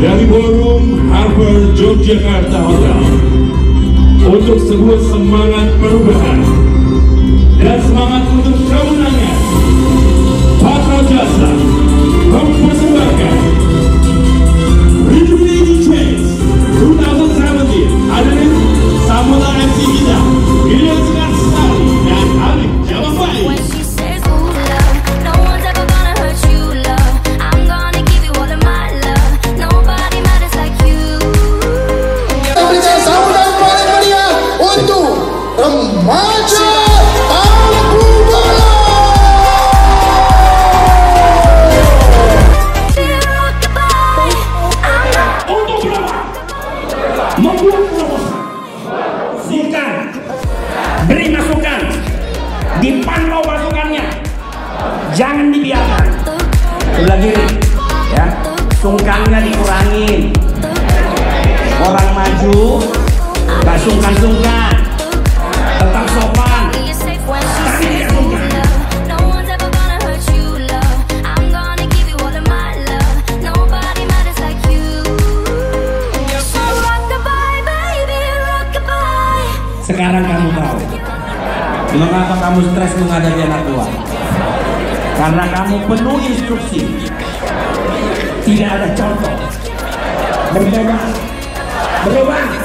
dari Borum Harbor Yogyakarta Hotel. Untuk sebuah semangat perubahan. Dan semangat untuk masukan. Beri masukan. Dipantau masukannya. Jangan dibiarkan. Sebelah kiri ya sungkannya dikurangin. Orang maju nggak sungkan-sungkan. sekarang kamu tahu mengapa kamu stres menghadapi anak tua karena kamu penuh instruksi. Tidak ada contoh. Berubah. Berubah.